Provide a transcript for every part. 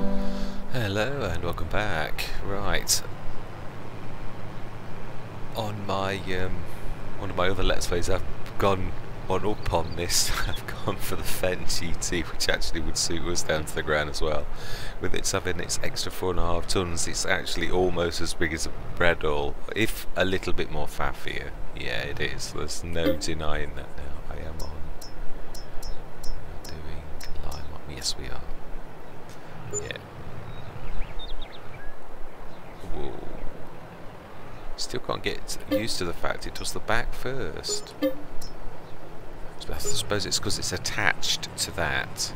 Hello and welcome back. Right. On my um, one of my other let's plays I've gone one up on this. I've gone for the Fen GT which actually would suit us down to the ground as well. With its having its extra four and a half tons it's actually almost as big as a Bredal, if a little bit more faffier. Yeah it is. There's no denying that now. I am on doing lime yes we are. Yeah. Whoa. Still can't get used to the fact it does the back first. I suppose it's because it's attached to that.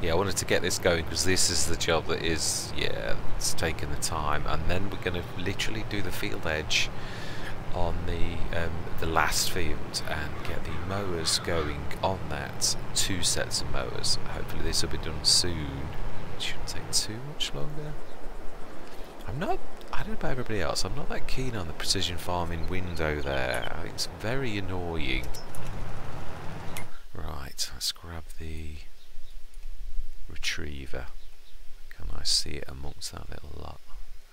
Yeah, I wanted to get this going because this is the job that is, yeah, it's taking the time. And then we're going to literally do the field edge on the um, the last field and get the mowers going on that. Two sets of mowers. Hopefully this will be done soon. Shouldn't take too much longer. I'm not I don't know about everybody else, I'm not that keen on the precision farming window there. It's very annoying. Right, let's grab the retriever. Can I see it amongst that little lot?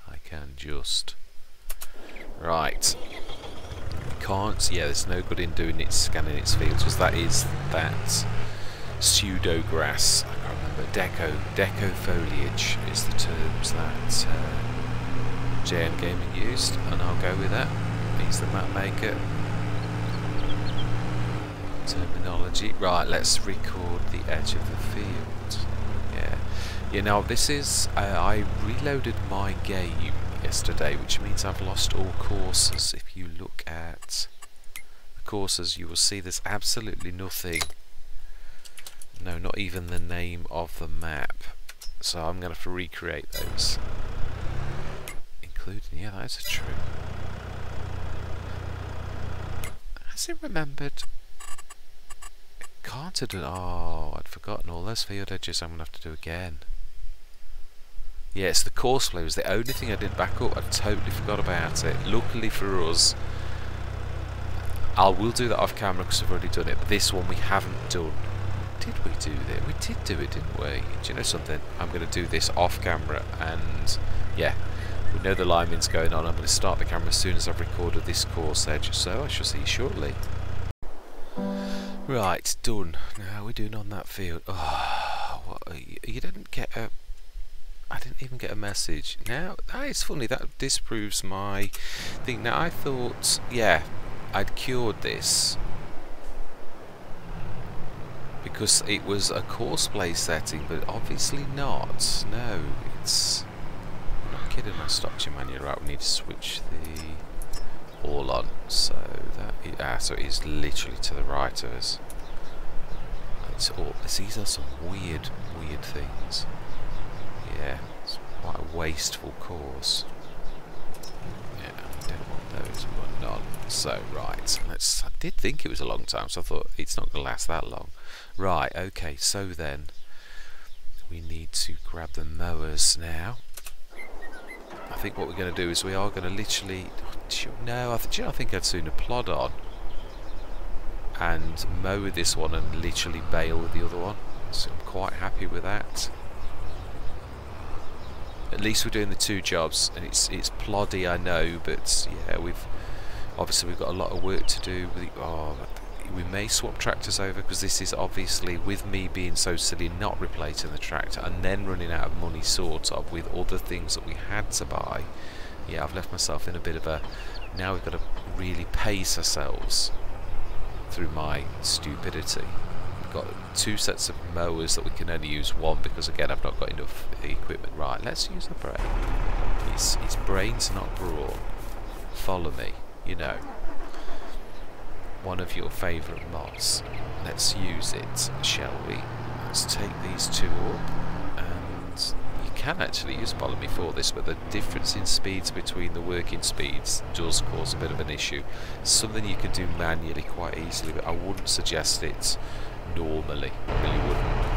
I can just. Right. Can't, yeah, there's no good in doing it, scanning its fields, because that is that pseudo grass. I can't remember. Deco, deco foliage is the terms that. Uh, JM Gaming used, and I'll go with that. He's the map maker. Terminology. Right, let's record the edge of the field. Yeah. You know, this is... Uh, I reloaded my game yesterday, which means I've lost all courses. If you look at the courses, you will see there's absolutely nothing. No, not even the name of the map. So I'm going to have to recreate those including. Yeah, that's true. Has he remembered? Can't done. Oh, I'd forgotten all those field edges. I'm gonna have to do again. Yes, the course flow was the only thing I didn't back up. I totally forgot about it. Luckily for us, I will do that off camera because I've already done it. But this one we haven't done. Did we do that? We did do it, didn't we? Do you know something? I'm going to do this off camera and yeah, we know the lineman's going on. I'm going to start the camera as soon as I've recorded this course edge, so I shall see you shortly. Right, done. Now we're doing on that field. Oh, what, you didn't get a... I didn't even get a message. Now, that is funny. That disproves my thing. Now, I thought, yeah, I'd cured this because it was a course play setting, but obviously not. No, it's not kidding, I stopped you manual. Right, we need to switch the all on. So that is, ah, so it is literally to the right of us. It's all, these are some weird, weird things. Yeah, it's quite a wasteful course. Yeah, I don't want those running on. So, right, let's, I did think it was a long time, so I thought it's not going to last that long. Right, okay, so then we need to grab the mowers now. I think what we're going to do is we are going to literally... No, I, th I think I'd sooner plod on and mow this one and literally with the other one. So I'm quite happy with that. At least we're doing the two jobs, and it's it's ploddy, I know, but yeah, we've obviously we've got a lot of work to do. With the, oh, we may swap tractors over because this is obviously with me being so silly not replacing the tractor and then running out of money sort of with other things that we had to buy yeah I've left myself in a bit of a now we've got to really pace ourselves through my stupidity. We've got two sets of mowers that we can only use one because again I've not got enough equipment. Right let's use the brain. It's, it's brains not brawn follow me you know one of your favourite mods. Let's use it, shall we? Let's take these two up, and you can actually use Polemy for this, but the difference in speeds between the working speeds does cause a bit of an issue. Something you can do manually quite easily, but I wouldn't suggest it normally. Really wouldn't.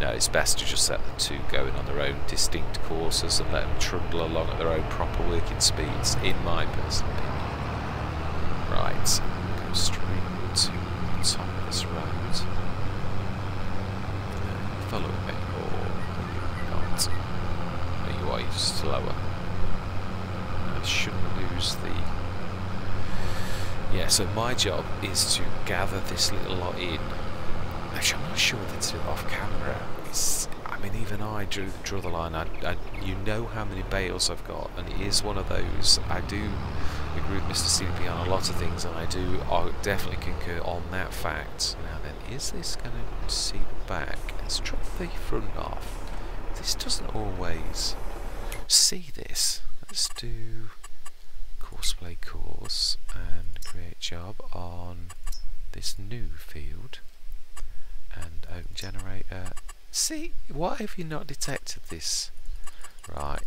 No, it's best to just set the two going on their own distinct courses and let them trundle along at their own proper working speeds, in my personal opinion. Right, straight to the top of this road. follow me or not. slower. I shouldn't lose the... Yeah, so my job is to gather this little lot in. Actually, I'm not sure whether do it off camera. It's, I mean, even I drew, draw the line. I, I, you know how many bales I've got, and it is one of those. I do agree with Mr. CDP on a lot of things, and I do I definitely concur on that fact. Now then, is this going to see the back? Let's drop the front off. This doesn't always see this. Let's do courseplay course and create job on this new field and open generator. See, why have you not detected this? Right,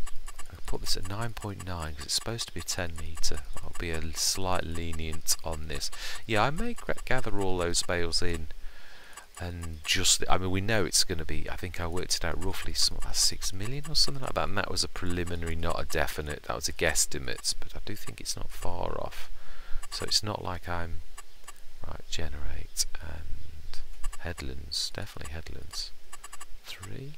I'll put this at 9.9 because it's supposed to be 10 metre. I'll be a slight lenient on this. Yeah, I may gather all those bales in and just I mean we know it's going to be I think I worked it out roughly like 6 million or something like that and that was a preliminary not a definite that was a guesstimate but I do think it's not far off. So it's not like I'm right generate and headlands definitely headlands. 3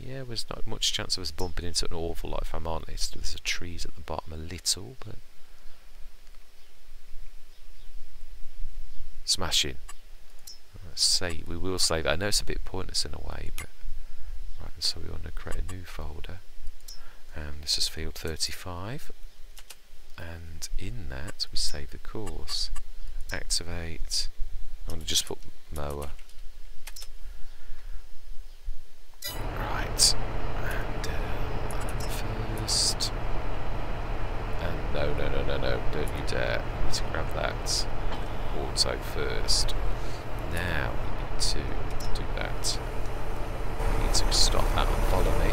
yeah there's not much chance of us bumping into an awful lot if I'm honest. There's a trees at the bottom a little but smashing save. We will save. I know it's a bit pointless in a way, but right. So we want to create a new folder, and this is field 35, and in that we save the course. Activate. I'm going to just put mower. Right. And uh, first. And no, no, no, no, no! Don't you dare! To grab that auto first. Now we need to do that. We need to stop that and follow me.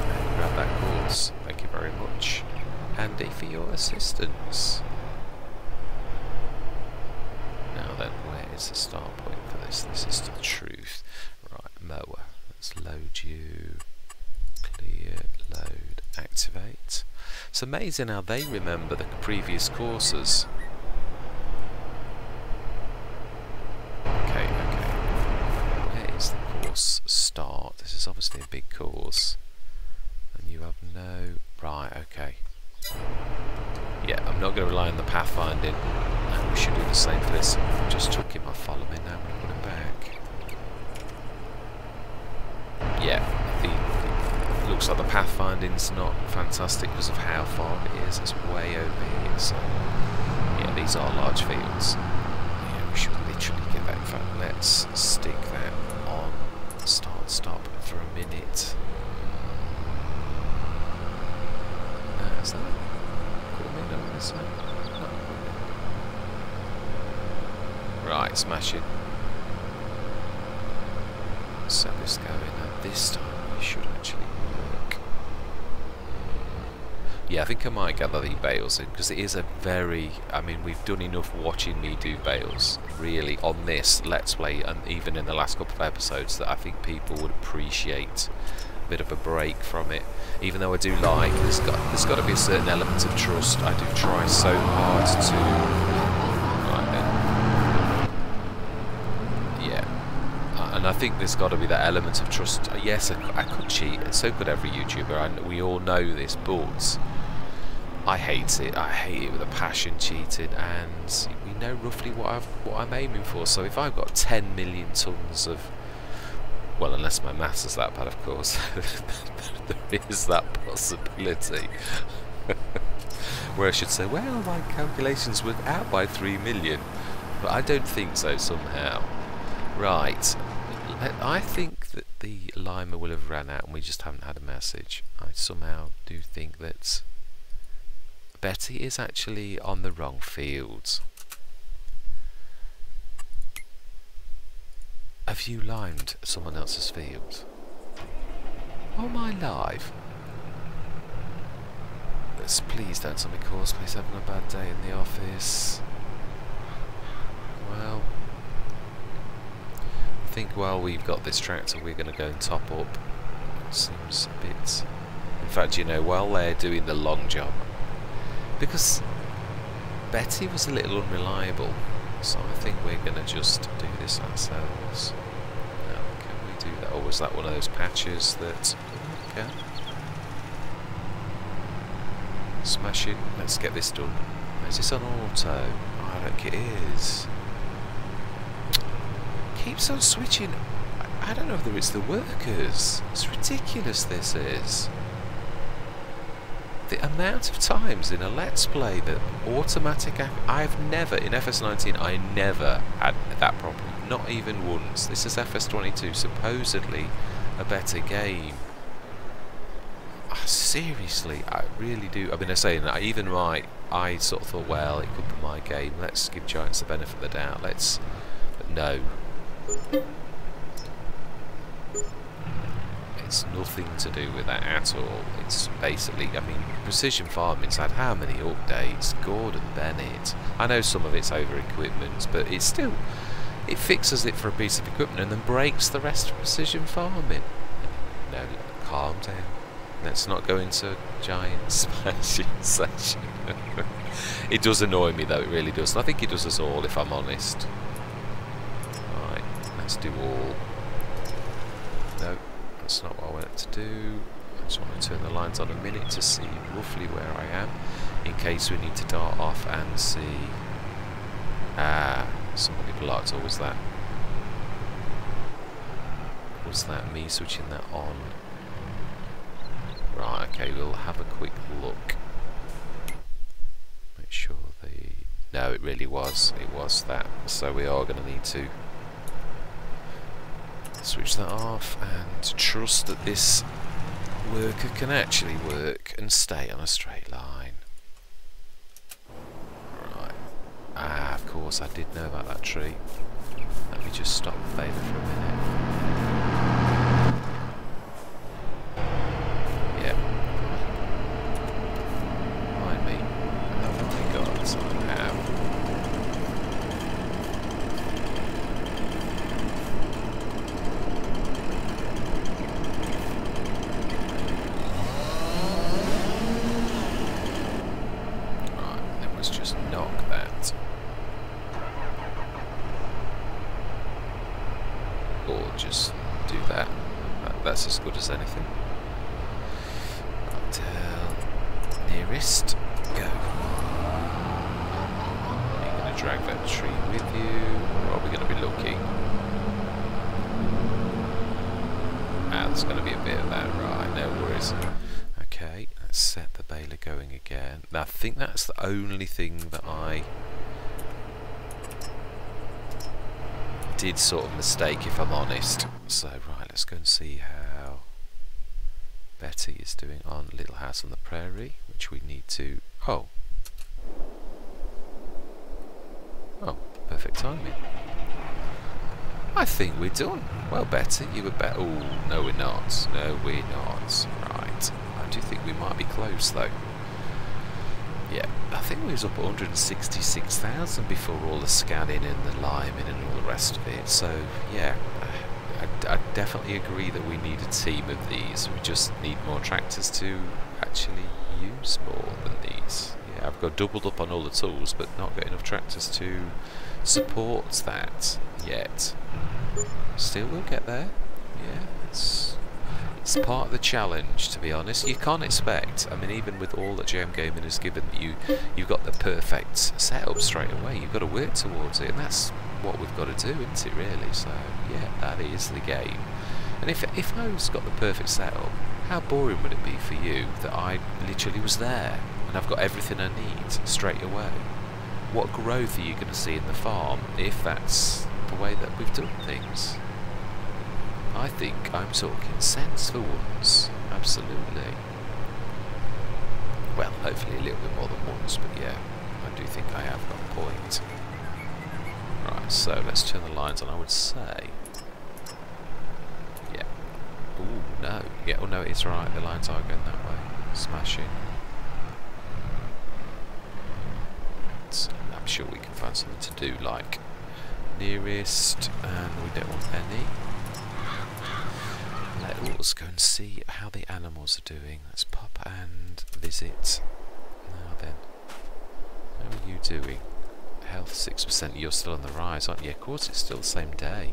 And grab that course. Thank you very much. Andy for your assistance. Now then, where is the start point for this? This is the truth. Right, mower. Let's load you. Clear, load, activate. It's amazing how they remember the previous courses. course start. This is obviously a big course. And you have no... Right, okay. Yeah, I'm not going to rely on the pathfinding. And we should do the same for this. Just took him, I follow me now. I'm going to put him back. Yeah, the, looks like the pathfinding's not fantastic because of how far it is. It's way over here. So, yeah, these are large fields. Yeah, we should literally get that. In fact, let's stick that start stop for a minute. Uh, is that quarter on this one? Right, smash it. Set this going, and this time we should actually yeah, I think I might gather the bales in because it is a very. I mean, we've done enough watching me do bales really on this Let's Play, and even in the last couple of episodes, that I think people would appreciate a bit of a break from it. Even though I do like, there's got there's got to be a certain element of trust. I do try so hard to. Yeah, and I think there's got to be that element of trust. Yes, I, I could cheat. So could every YouTuber, and we all know this, but I hate it. I hate it with a passion, cheating, and we know roughly what I've what I'm aiming for. So if I've got 10 million tons of, well, unless my maths is that bad, of course, there is that possibility. Where I should say, well, my calculations were out by 3 million, but I don't think so somehow. Right, I think that the Lima will have ran out and we just haven't had a message. I somehow do think that Betty is actually on the wrong field. Have you limed someone else's field? Oh my life! Please don't tell me course, please having a bad day in the office. Well, I think while we've got this tractor we're going to go and top up. Seems a bit... In fact, you know, while they're doing the long job, because Betty was a little unreliable, so I think we're going to just do this ourselves. Now, can we do that? Or was that one of those patches that... can. Smashing. Let's get this done. Is this on auto? I think it is. Keeps on switching. I don't know whether it's the workers. It's ridiculous this is. The amount of times in a Let's Play that automatic... I've never, in FS19, I never had that problem. Not even once. This is FS22, supposedly a better game. Oh, seriously, I really do. I mean, I'm saying that even my... I sort of thought, well, it could be my game. Let's give Giants the benefit of the doubt. Let's... But no. Nothing to do with that at all. It's basically, I mean, Precision Farming's had how many updates? Gordon Bennett. I know some of it's over equipment, but it's still, it fixes it for a piece of equipment and then breaks the rest of Precision Farming. No, calm down. Let's not go into giant smashing session. it does annoy me though, it really does. I think it does us all, if I'm honest. Right, let's do all. That's not what I wanted to do. I just want to turn the lines on a minute to see roughly where I am in case we need to dart off and see ah somebody blocked or was that was that me switching that on? Right okay we'll have a quick look. Make sure the no it really was it was that. So we are going to need to switch that off and trust that this worker can actually work and stay on a straight line. Right. Ah, of course I did know about that tree. Let me just stop the for a minute. Only thing that I did sort of mistake if I'm honest. So right, let's go and see how Betty is doing on Little House on the Prairie, which we need to... Oh. Oh, perfect timing. I think we're done. Well, Betty, you were better. Oh, no, we're not. No, we're not. Right. I do think we might be close, though. Yeah, I think we was up 166,000 before all the scanning and the liming and all the rest of it. So yeah, I, I definitely agree that we need a team of these. We just need more tractors to actually use more than these. Yeah, I've got doubled up on all the tools, but not got enough tractors to support that yet. Still, we'll get there. Yeah, it's it's part of the challenge, to be honest. You can't expect, I mean, even with all that JM Gaming has given you, you've got the perfect setup straight away. You've got to work towards it, and that's what we've got to do, isn't it, really? So, yeah, that is the game. And if, if I was got the perfect setup, how boring would it be for you that I literally was there and I've got everything I need straight away? What growth are you going to see in the farm if that's the way that we've done things? I think I'm talking sense for once. Absolutely. Well, hopefully a little bit more than once, but yeah, I do think I have got a point. Right, so let's turn the lines on, I would say. Yeah. Ooh, no. Yeah, oh no, it's right, the lines are going that way. Smashing. I'm sure we can find something to do, like nearest, and we don't want any. Let's go and see how the animals are doing. Let's pop and visit. Now then, how are you doing? Health 6%. You're still on the rise, aren't you? Of course, it's still the same day.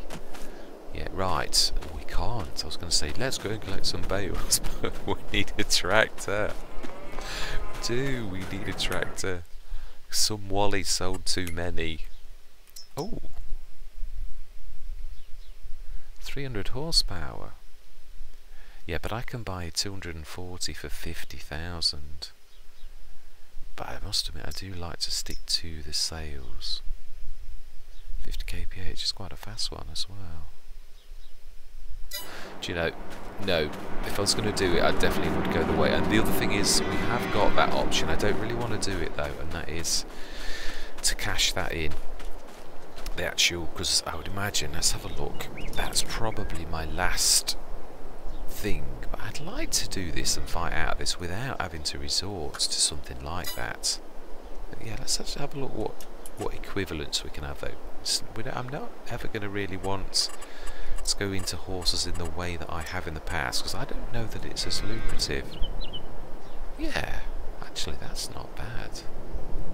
Yeah, right. We can't. I was going to say, let's go and collect some bales, but we need a tractor. Do. We need a tractor. Some Wally sold too many. Oh. 300 horsepower. Yeah, but I can buy 240 for 50,000. But I must admit, I do like to stick to the sales. 50 kph is quite a fast one as well. Do you know, no, if I was going to do it, I definitely would go the way. And the other thing is, we have got that option. I don't really want to do it though, and that is to cash that in. The actual, because I would imagine, let's have a look, that's probably my last thing. But I'd like to do this and fight out this without having to resort to something like that. But yeah, let's have a look what, what equivalents we can have though. I'm not ever going to really want to go into horses in the way that I have in the past because I don't know that it's as lucrative. Yeah, actually that's not bad.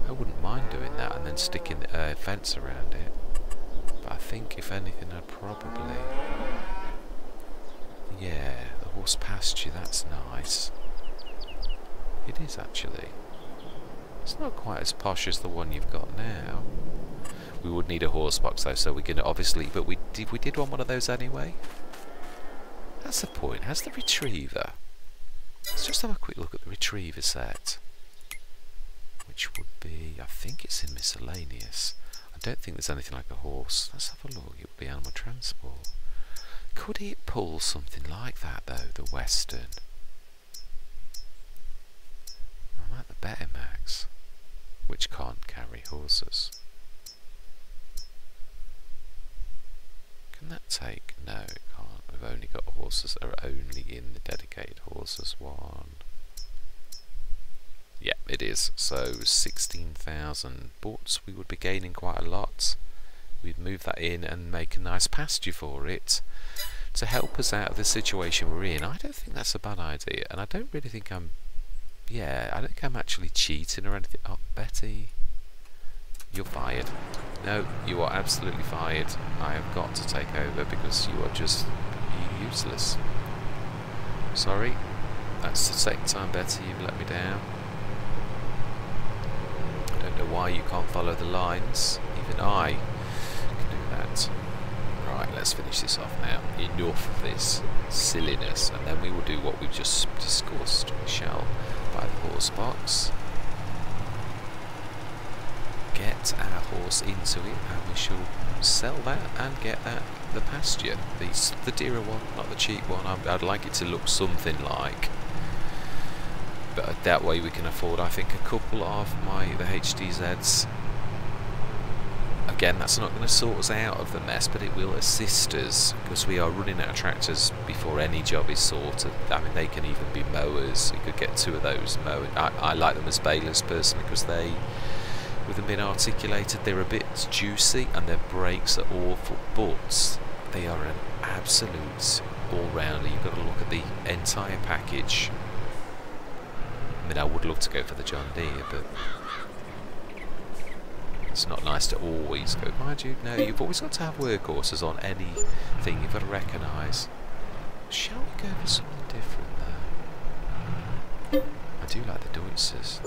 I wouldn't mind doing that and then sticking a uh, fence around it. But I think if anything I'd probably... Yeah, horse pasture, that's nice. It is actually. It's not quite as posh as the one you've got now. We would need a horse box though, so we can obviously, but we did we did want one of those anyway. That's the point. Has the retriever? Let's just have a quick look at the retriever set, which would be, I think it's in miscellaneous. I don't think there's anything like a horse. Let's have a look. It would be animal transport. Could it pull something like that though? The Western. I like the Betamax, which can't carry horses. Can that take? No, it can't. We've only got horses that are only in the dedicated horses one. Yeah, it is. So 16,000 but we would be gaining quite a lot. We'd move that in and make a nice pasture for it to help us out of the situation we're in. I don't think that's a bad idea, and I don't really think I'm... Yeah, I don't think I'm actually cheating or anything. Oh, Betty... You're fired. No, you are absolutely fired. I have got to take over because you are just useless. Sorry. That's the second time, Betty, you've let me down. I don't know why you can't follow the lines. Even I that. Right, let's finish this off now. Enough of this silliness. And then we will do what we've just discussed. We shall buy the horse box get our horse into it and we shall sell that and get that the pasture. The, the dearer one, not the cheap one. i would like it to look something like. But that way we can afford, I think, a couple of my the HDZs. Again, that's not going to sort us out of the mess, but it will assist us because we are running out of tractors before any job is sorted. I mean, they can even be mowers. You could get two of those mowing. I, I like them as balers personally because they with them being articulated, they're a bit juicy and their brakes are awful, but they are an absolute all-rounder. You've got to look at the entire package. I mean, I would love to go for the John Deere, but it's not nice to always go. Mind you, no, you've always got to have workhorses on anything you've got to recognise. Shall we go for something different though? I do like the Deutzes.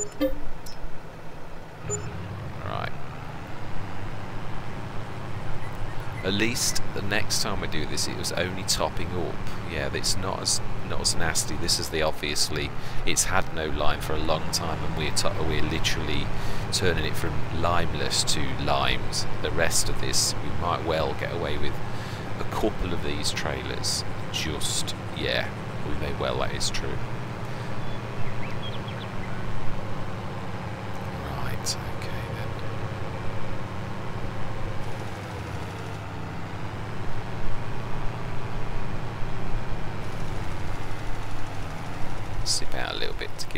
Right. At least the next time we do this, it was only topping up. Yeah, it's not as not as nasty. This is the obviously it's had no lime for a long time, and we're we're literally turning it from limeless to limes The rest of this, we might well get away with a couple of these trailers. Just yeah, we may well. That is true.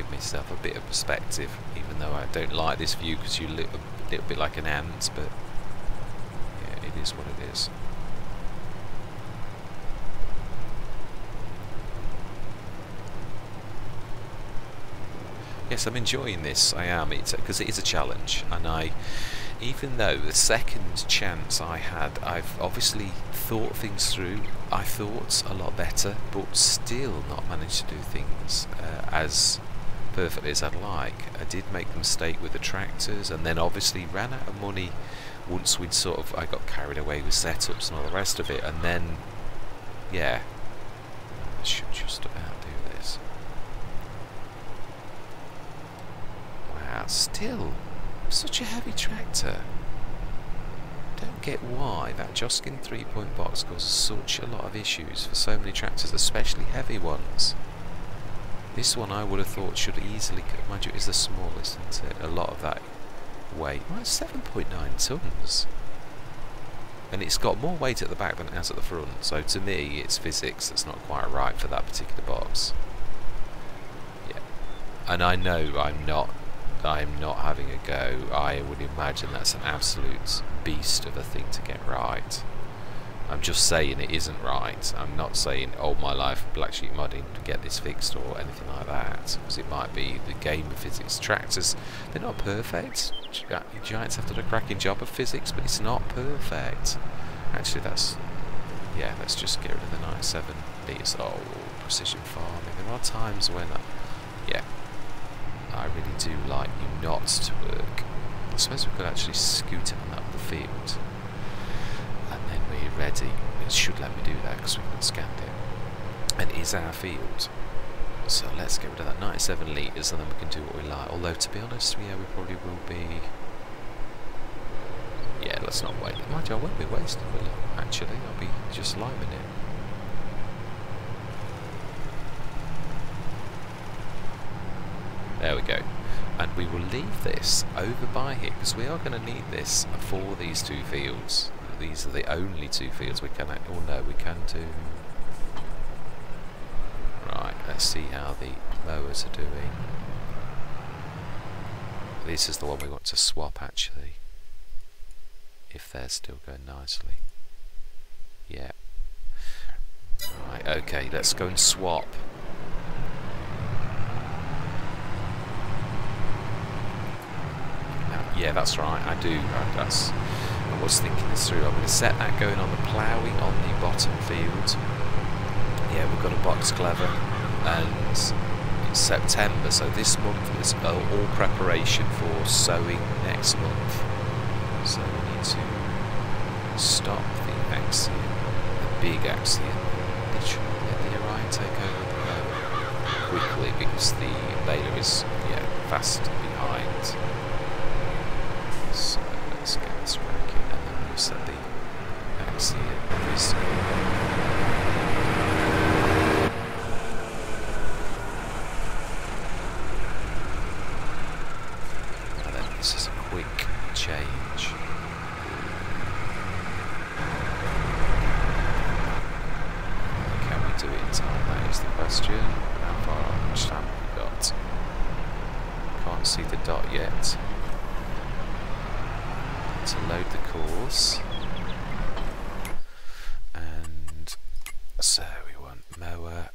give myself a bit of perspective, even though I don't like this view because you look a little bit like an ant, but yeah, it is what it is. Yes, I'm enjoying this. I am. Because it is a challenge, and I even though the second chance I had, I've obviously thought things through. I thought a lot better, but still not managed to do things uh, as perfectly as I'd like. I did make the mistake with the tractors, and then obviously ran out of money once we'd sort of I got carried away with setups and all the rest of it, and then yeah, I should just about do this. Wow, still such a heavy tractor. Don't get why that Joskin 3-point box causes such a lot of issues for so many tractors, especially heavy ones. This one I would have thought should easily, mind you, is the smallest, isn't it? A lot of that weight. Well, it's 7.9 tonnes. And it's got more weight at the back than it has at the front, so to me it's physics that's not quite right for that particular box. Yeah. And I know I'm not I'm not having a go. I would imagine that's an absolute beast of a thing to get right. I'm just saying it isn't right. I'm not saying, oh, my life black sheep modding to get this fixed or anything like that. Because it might be the game of physics. Tractors, they're not perfect. Uh, giants have done a cracking job of physics, but it's not perfect. Actually, that's... Yeah, let's just get rid of the 97 litres. Oh, precision farming. There are times when... I, yeah, I really do like you not to work. I suppose we could actually scoot it on that the field It should let me do that because we have scanned it. And is our field. So let's get rid of that 97 litres and then we can do what we like. Although to be honest, yeah, we probably will be... Yeah, let's not wait. Mind you, I won't be wasting, will I? Actually, I'll be just liming it. There we go. And we will leave this over by here because we are going to need this for these two fields these are the only two fields we can... Oh no, we can do... Right, let's see how the mowers are doing. This is the one we want to swap actually. If they're still going nicely. Yeah. Right, okay, let's go and swap. Now, yeah, that's right, I do. That's was thinking this through. I'm going to set that going on the ploughing on the bottom field. Yeah, we've got a box clever and it's September, so this month is all preparation for sowing next month. So we need to stop the axion, the big axion, literally let the Arion take over the mower quickly because the baler is yeah fast behind. So let's get this cracking set the Axion is and then this is a quick change can we do it in time that is the question how far much time have we got can't see the dot yet to load the course. And so we want mower,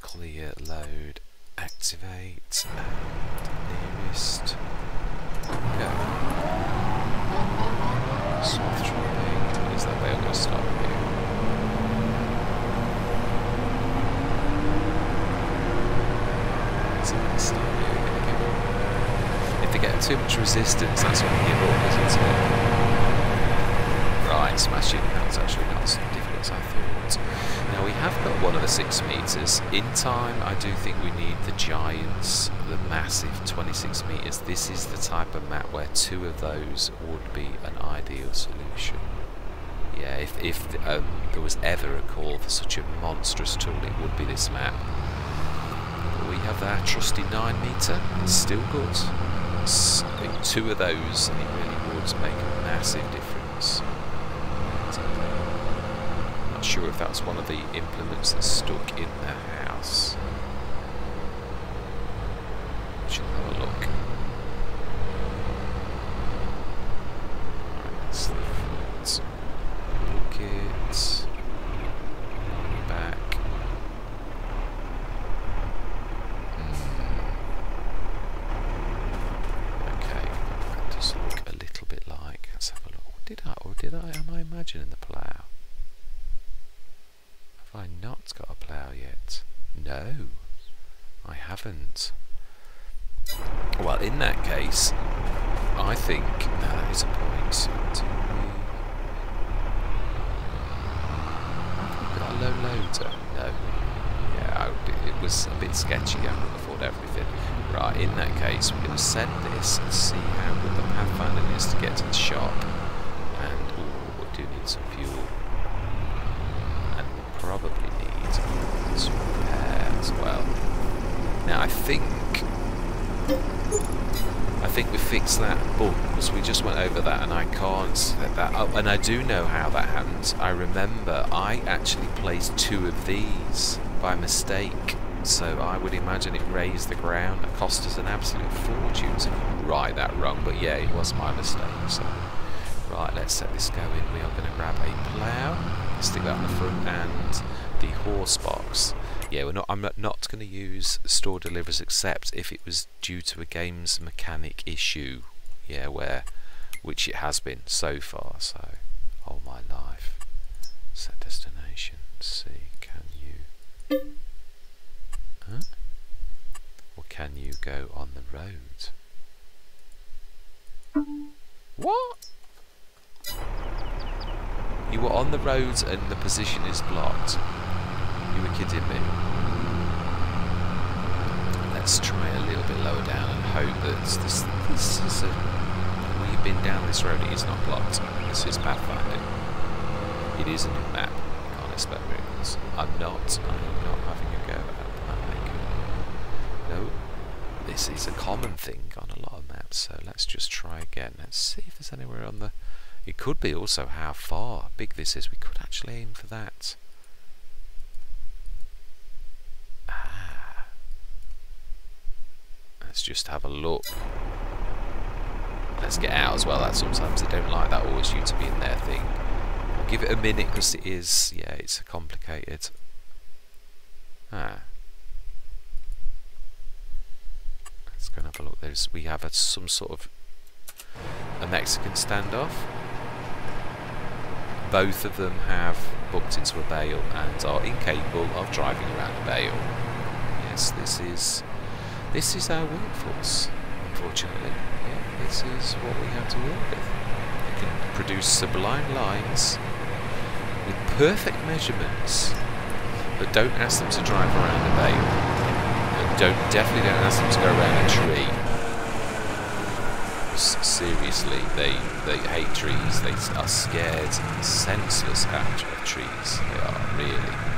clear, load, activate, and nearest, go. Swath dropping, is that way I'm going to stop here? If they get too much resistance, that's when you give up, isn't it? smashing. That was actually not I thought. Now we have got one of the 6 metres. In time I do think we need the giants, the massive 26 metres. This is the type of map where two of those would be an ideal solution. Yeah, if, if um, there was ever a call for such a monstrous tool it would be this map. But we have our trusty 9 metre, it's still good. It's, two of those it really would make a massive difference sure if that's one of the implements that's stuck in the house. Should have a look. Right, that's the front. Bucket. Back. Mm. Okay, that does look a little bit like imagining the plough? Have I not got a plough yet? No, I haven't. Well, in that case, I think that is a point. Do we... Have we got a low loader? No. Yeah, it was a bit sketchy. I couldn't afford everything. Right, in that case, we're going to send this and see how good the pathfinding is to get to the shop. And, ooh, we do need some fuel. And we'll probably need some repair as well. Now, I think I think we fixed that bug because we just went over that and I can't set that up. And I do know how that happened. I remember I actually placed two of these by mistake. So I would imagine it raised the ground. It cost us an absolute fortune to write that wrong. But yeah, it was my mistake. So Right, let's set this going. We are going to grab a plough, stick that on the front, and the horse box yeah, we're not. I'm not going to use store delivers except if it was due to a game's mechanic issue. Yeah, where which it has been so far. So, all my life. Set destination. See, can you? Huh? Or can you go on the road? What? You were on the road and the position is blocked. You. Let's try a little bit lower down and hope that this, this is a... We've been down this road, it is not blocked. This is pathfinding. It is a new map. Can't expect miracles. I'm not. I am not having a go at panic. No. This is a common thing on a lot of maps, so let's just try again. Let's see if there's anywhere on the... It could be also how far big this is. We could actually aim for that. Let's just have a look. Let's get out as well. That sometimes they don't like that always you to be in their thing. We'll give it a minute because it is, yeah, it's complicated. Ah. Let's go and have a look. There's we have a, some sort of a Mexican standoff. Both of them have booked into a bale and are incapable of driving around a bale. Yes, this is this is our workforce, unfortunately. Yeah, this is what we have to work with. They can produce sublime lines with perfect measurements, but don't ask them to drive around a bay. And don't definitely don't ask them to go around a tree. seriously, they they hate trees. They are scared, senseless of trees. They are really.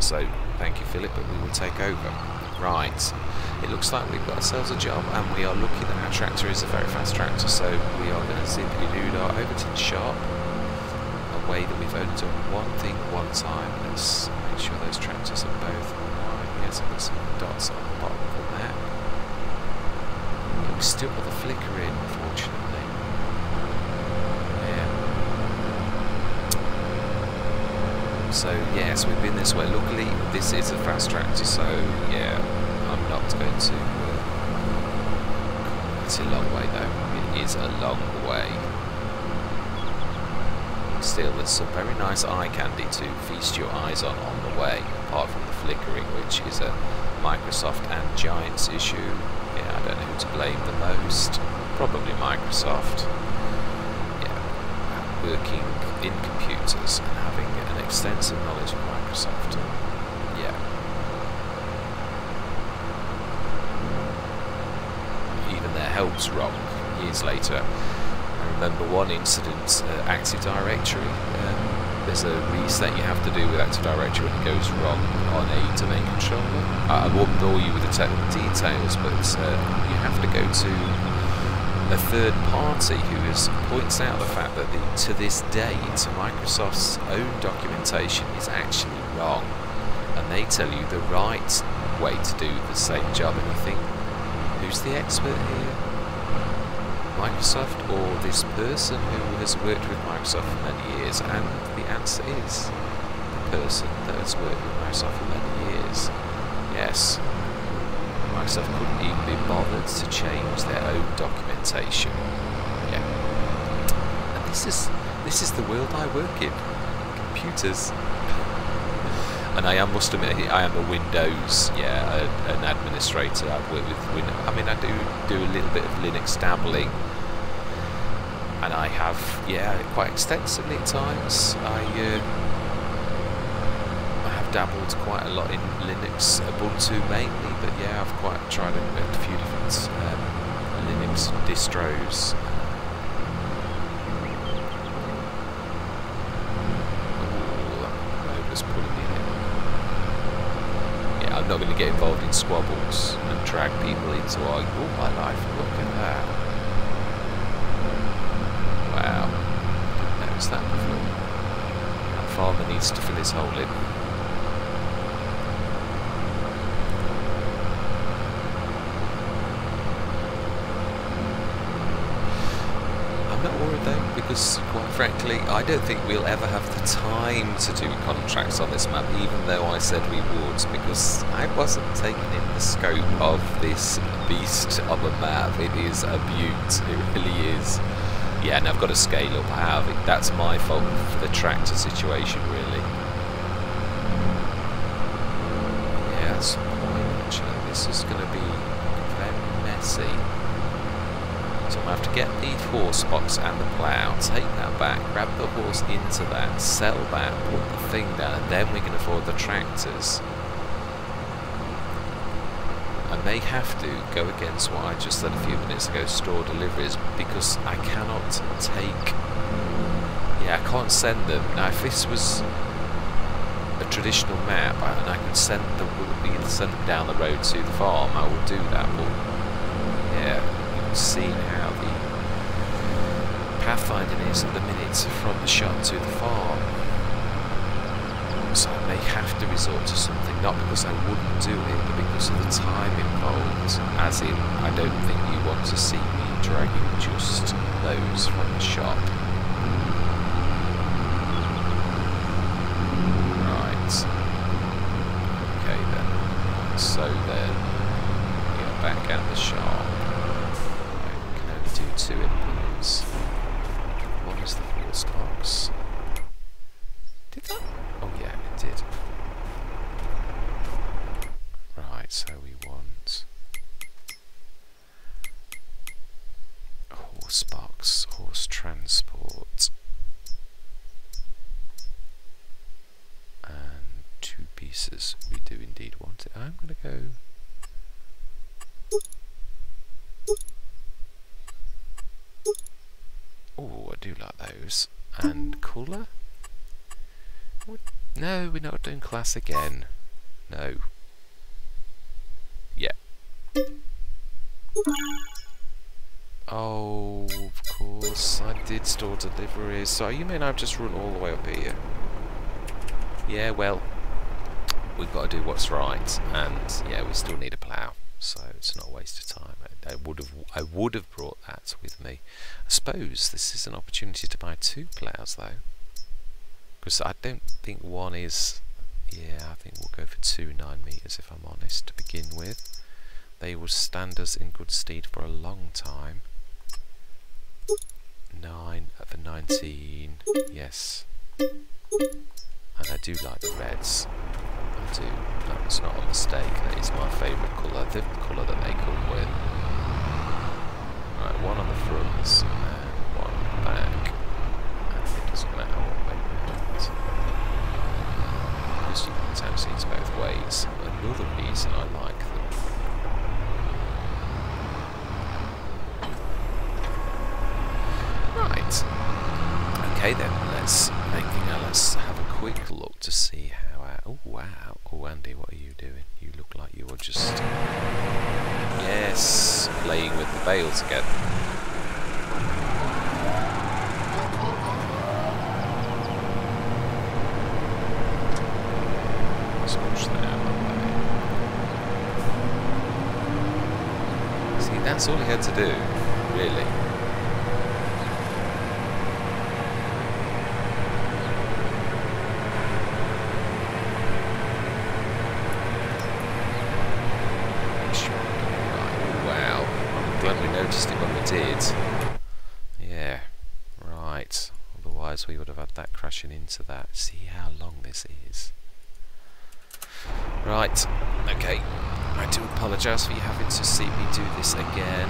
So thank you Philip, but we will take over. Right, it looks like we've got ourselves a job and we are lucky that our tractor is a very fast tractor, so we are going to simply our over to the shop, a way that we've only done one thing one time. Let's make sure those tractors are both online. Yes, I've got some dots on the bottom of the map. we still got the flicker in, unfortunately. So yes, we've been this way. Luckily, this is a fast tractor, so yeah, I'm not going to. Uh, it's a long way though. It is a long way. Still, there's some very nice eye candy to feast your eyes on on the way, apart from the flickering, which is a Microsoft and Giants issue. Yeah, I don't know who to blame the most. Probably Microsoft. Yeah, working in computers and having an extensive knowledge of Microsoft. Yeah. Even their help's wrong years later. I remember one incident, uh, Active Directory. Um, there's a reset you have to do with Active Directory when it goes wrong on a domain controller. I, I won't bore you with the technical details, but uh, you have to go to a third party who is, points out the fact that the, to this day, date Microsoft's own documentation is actually wrong and they tell you the right way to do the same job and you think who's the expert here? Microsoft or this person who has worked with Microsoft for many years? And the answer is the person that has worked with Microsoft for many years. Yes, Microsoft couldn't even be bothered to change their own documentation. Yeah. And this is this is the world I work in. Computers. And I am, must admit, I am a Windows, yeah, a, an administrator. I work with Windows. I mean, I do do a little bit of Linux dabbling and I have, yeah, quite extensively at times. I, uh, I have dabbled quite a lot in Linux, Ubuntu mainly, but yeah, I've quite tried a, a few different um, Linux distros. Ooh, pulling me in. Yeah, I'm not going to get involved in squabbles and drag people into arguing. Oh, my life, look at that. wow. that before. That farmer needs to fill his hole in. I'm not worried though, because I don't think we'll ever have the time to do contracts on this map, even though I said we would, because I wasn't taking in the scope of this beast of a map. It is a beaut, it really is. Yeah, and I've got to scale up. I have. That's my fault for the tractor situation, really. Yeah, that's the point, actually. This is going to be very messy. To have to get the horse box and the plough, take that back, grab the horse into that, sell that, put the thing down, and then we can afford the tractors. I may have to go against what I just said a few minutes ago, store deliveries, because I cannot take... Yeah, I can't send them. Now, if this was a traditional map and I could send the send them down the road to the farm, I would do that, but yeah, you can see how the pathfinding is at the minute from the shop to the farm so I may have to resort to something, not because I wouldn't do it, but because of the time involved, as in, I don't think you want to see me dragging just those from the shop. Right. Okay then. So then, yeah, back at the shop. I can only do two inputs. One is the horse box. Did that? Oh yeah, it did. Right, so we want horse box, horse transport, and two pieces. We do indeed want it. I'm going to go. Oh, I do like those. And cooler. No, we're not doing class again. No. Yeah. Oh, of course, I did store deliveries. So you mean I've just run all the way up here? Yeah, well, we've got to do what's right, and yeah, we still need a plough, so it's not a waste of time. I, I would have, I would have brought that with me. I suppose this is an opportunity to buy two ploughs, though. Because I don't think one is... Yeah, I think we'll go for two 9 metres if I'm honest to begin with. They will stand us in good stead for a long time. 9 for 19, yes. And I do like the reds. I do. That was not a mistake. That is my favourite colour. The colour that they come with. Right, one on the front and one back. because you can turn seats both ways. Another reason I like them. Right. Okay then, let's make uh, let's have a quick look to see how our oh wow. Oh Andy, what are you doing? You look like you were just Yes, playing with the bales again. All he had to do, really. Wow, I'm glad we noticed it when we did. Yeah, right. Otherwise we would have had that crashing into that. See how long this is. Right, okay. I do apologise for you having to see me do this again.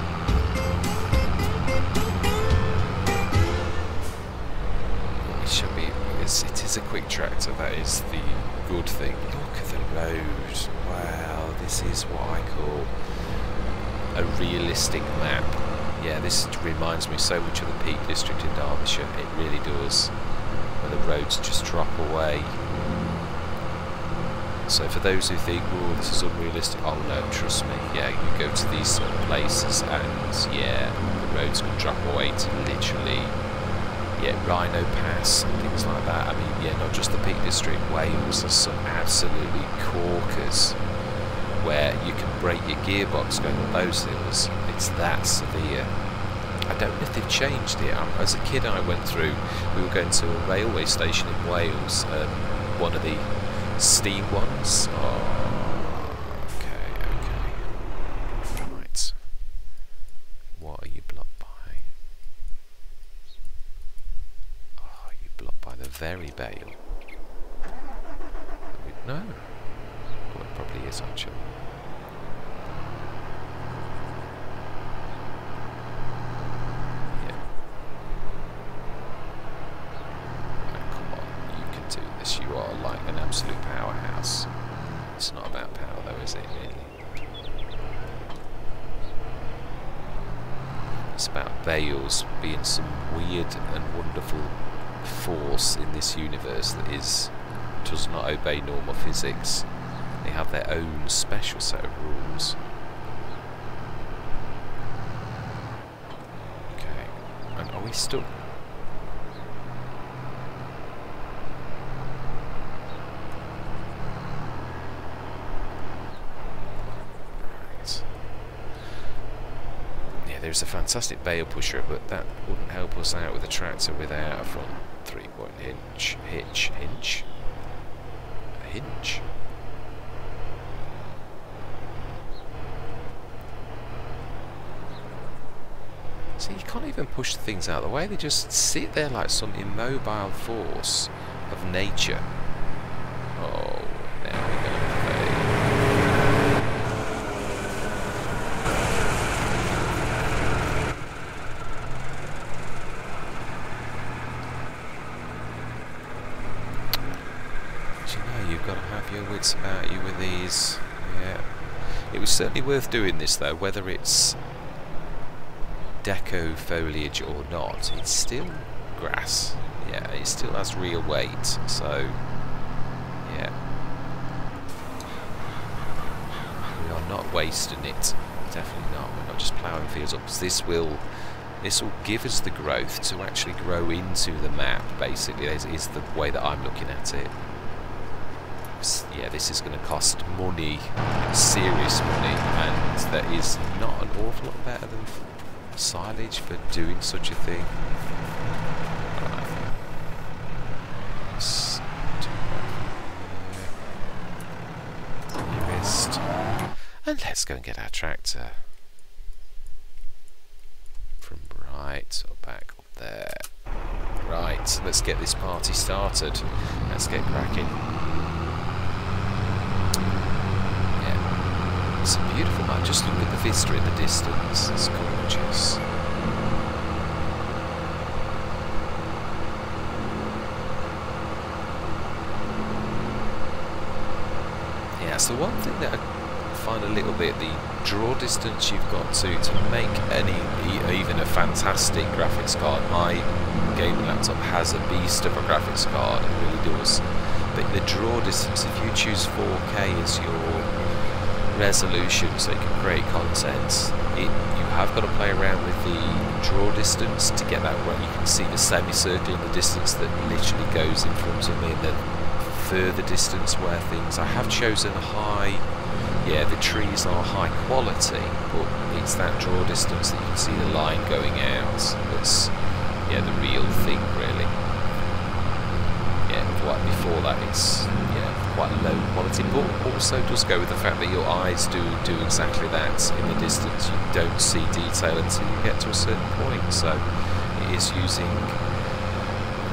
It should be, it's, it is a quick tractor, that is the good thing. Look at the road. Wow, this is what I call a realistic map yeah, this reminds me so much of the Peak District in Derbyshire. It really does. Where the roads just drop away. So for those who think, oh, this is unrealistic, oh no, trust me. Yeah, you go to these sort of places and, yeah, the roads can drop away to literally, yeah, Rhino Pass and things like that. I mean, yeah, not just the Peak District. Wales has some absolutely corkers where you can break your gearbox going up those hills. It's that severe. I don't know if they've changed it. Um, as a kid I went through, we were going to a railway station in Wales, um, one of the steam ones okay, okay. Right. What are you blocked by? Oh, you blocked by the very bale. No. Well, it probably is actually. absolute powerhouse. It's not about power though, is it, really? It's about Bales being some weird and wonderful force in this universe that is does not obey normal physics. They have their own special set of rules. Okay. And are we stuck there's a fantastic bale pusher, but that wouldn't help us out with a tractor without a front three-point hinge. Hitch. Hinge? Hinge? See, you can't even push things out of the way. They just sit there like some immobile force of nature. Oh, there we go. Wits about uh, you with these. Yeah. It was certainly worth doing this though, whether it's deco foliage or not. It's still grass. Yeah, it still has real weight. So, yeah. We are not wasting it. Definitely not. We're not just ploughing fields up. This will this will give us the growth to actually grow into the map, basically, is, is the way that I'm looking at it yeah, this is going to cost money, serious money, and that is not an awful lot better than silage for doing such a thing. Uh, and let's go and get our tractor. From right or back up there. Right, let's get this party started. Let's get cracking. It's a beautiful man. Just look at the vista in the distance. It's gorgeous. Yeah, so one thing that I find a little bit, the draw distance you've got to to make any even a fantastic graphics card. My gaming laptop has a beast of a graphics card, it really does. But the draw distance, if you choose 4K as your resolution so you can create content. It, you have got to play around with the draw distance to get that right. You can see the semicircle in the distance that literally goes in front of me and the further distance where things... I have chosen high... Yeah, the trees are high quality, but it's that draw distance that you can see the line going out that's, yeah, the real thing, really. Yeah, what before that it's quite low quality, but also does go with the fact that your eyes do do exactly that. In the distance, you don't see detail until you get to a certain point. So it is using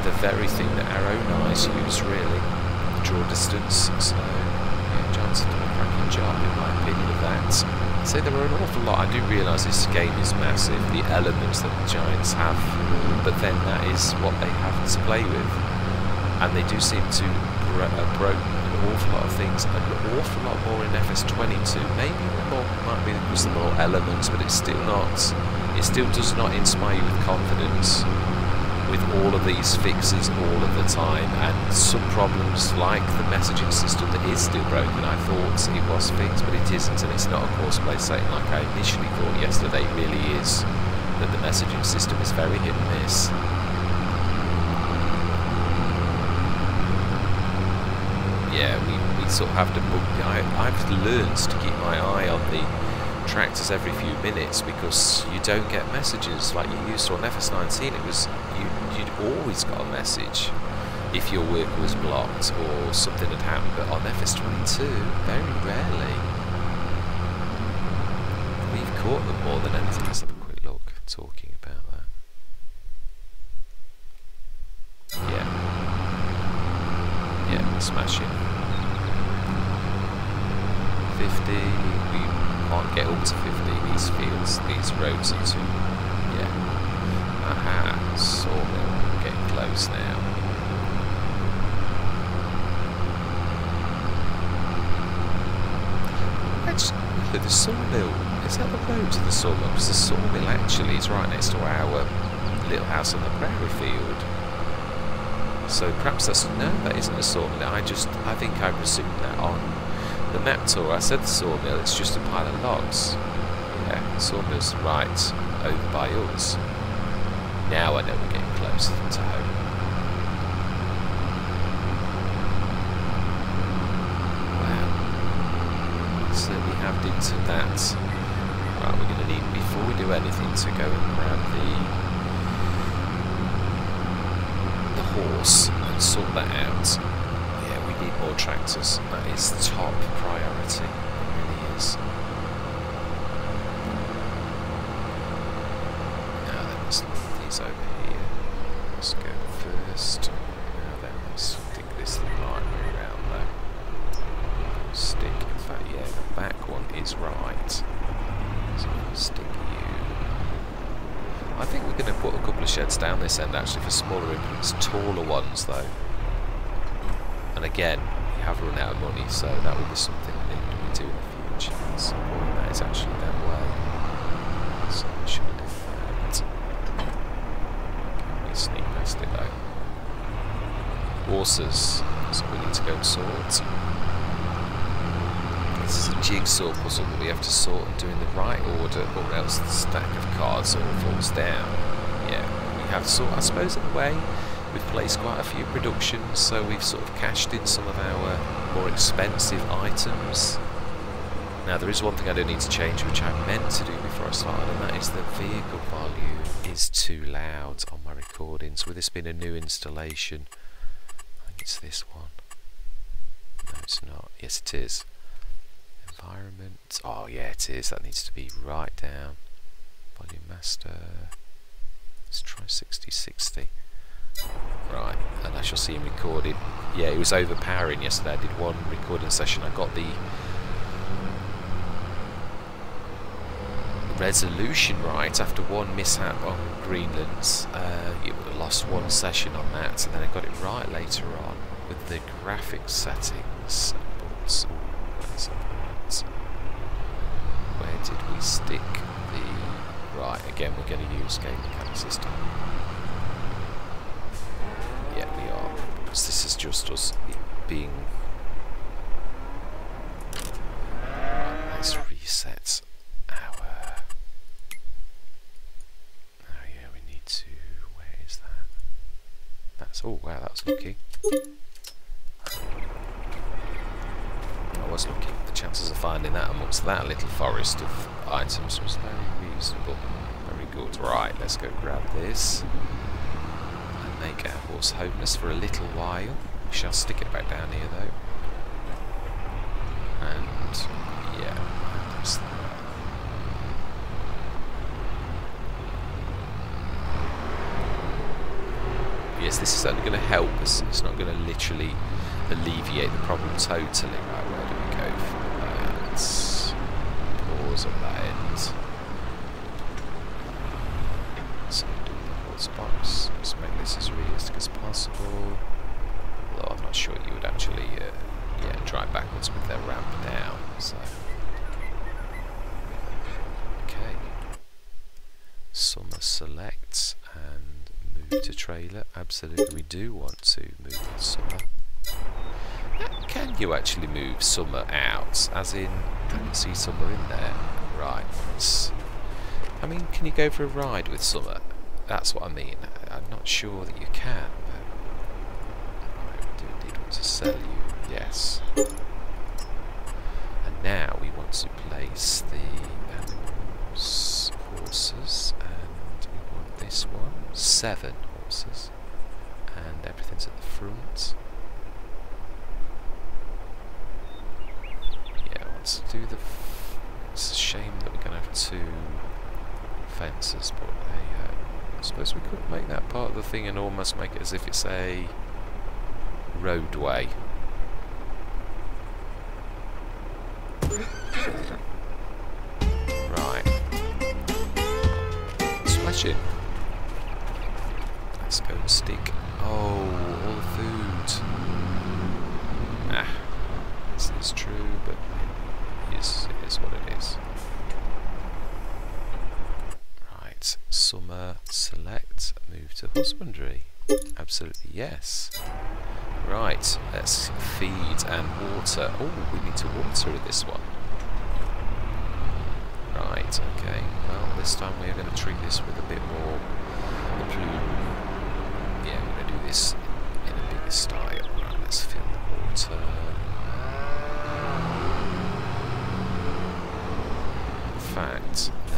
the very thing that our own eyes use, really, draw distance. So yeah, Johnson did a cracking job, in my opinion, of that. Say there are an awful lot. I do realise this game is massive, the elements that the Giants have, but then that is what they have to play with, and they do seem to bro uh, broke awful lot of things, an awful lot more in FS22. Maybe more might be there more elements, but it's still not. It still does not inspire you with confidence with all of these fixes all of the time and some problems like the messaging system that is still broken I thought it was fixed but it isn't and it's not a course play setting like I initially thought yesterday really is that the messaging system is very hit and miss yeah, we, we sort of have to book. I, I've learned to keep my eye on the tractors every few minutes because you don't get messages like you used to on FS19. It was you, you'd always got a message if your work was blocked or something had happened, but on FS22, very rarely. We've caught them more than anything. Let's have a quick look talking about that. Yeah. Yeah, smashing. 50, we can't get up to 50, these fields, these roads are too, yeah. Aha, sawmill, getting close now. Actually, the sawmill, is that the road to the sawmill? Because the sawmill actually is right next to our little house on the prairie field. So perhaps that's, no, that isn't a sawmill. I just, I think I presumed that on the map tour, I said the sawmill, it's just a pile of logs. Yeah, sawmill's right over by us. Now I know we're getting closer to home. Wow. we have into that. Right, we're going to need, before we do anything, to go and grab the, horse and sort that out Yeah, we need more tractors. That is the top priority. It really is. Now then, let's leave these over here. Let's go first. Now then, let's stick this line around though. Stick, in fact, yeah, the back one is right. So stick you. I think we're going to put a couple of sheds down this end actually for smaller implements, taller ones though. And again, we have run out of money, so that will be something we need to do in the future. At some point, that is actually that way. So we should do that. Can we sneak past it though? Horses. So we need to go and sort. This is a jigsaw puzzle that we have to sort and do in the right order, or else the stack of cards all falls down. Yeah, we have sort, I suppose, in a way We've placed quite a few productions, so we've sort of cashed in some of our more expensive items. Now there is one thing I don't need to change which I meant to do before I started and that is the vehicle volume is too loud on my recordings. With this being a new installation, it's this one. No it's not. Yes it is. Environment. Oh yeah it is. That needs to be right down. Volume master. Let's try 6060. Right, and I shall see him recorded. Yeah, it was overpowering yesterday. I did one recording session. I got the resolution right after one mishap on Greenland's. Uh, lost one session on that, and then I got it right later on with the graphics settings. But, where did we stick the... Right, again we're going to use game mechanic system. Yeah, we are. Because this is just us being... Lucky. I was lucky. The chances of finding that amongst that little forest of items was very reasonable. Very good. Right, let's go grab this. And make our horse homeless for a little while. We shall stick it back down here though. And, yeah, that's Yes, this is only going to help us. It's not going to literally alleviate the problem totally. Right, where do we go from that? Pause at that end. So do the horse box. Let's make this as realistic as possible. Although I'm not sure you would actually, uh, yeah, drive backwards with their ramp down. So. Okay. Summer selects and move to trailer. Absolutely, we do want to move summer. Can you actually move summer out? As in, I can see summer in there. Right. I mean, can you go for a ride with summer? That's what I mean. I'm not sure that you can. But I do indeed want to sell you. Yes. And now we want to place the um, animals, horses, and we want this one. Seven horses. And everything's at the front. let's do the... it's a shame that we're going to have two but hey, uh, I suppose we could make that part of the thing and almost make it as if it's a roadway. Right. Smashing. Let's go and stick. Oh, all the food. Ah, this is true, but is, is what it is. Right, summer select, move to husbandry. Absolutely yes. Right, let's feed and water. Oh, we need to water this one. Right, okay. Well, this time we are going to treat this with a bit more plume. Yeah, we're going to do this in a bigger style. Right, let's fill the water. fact, no.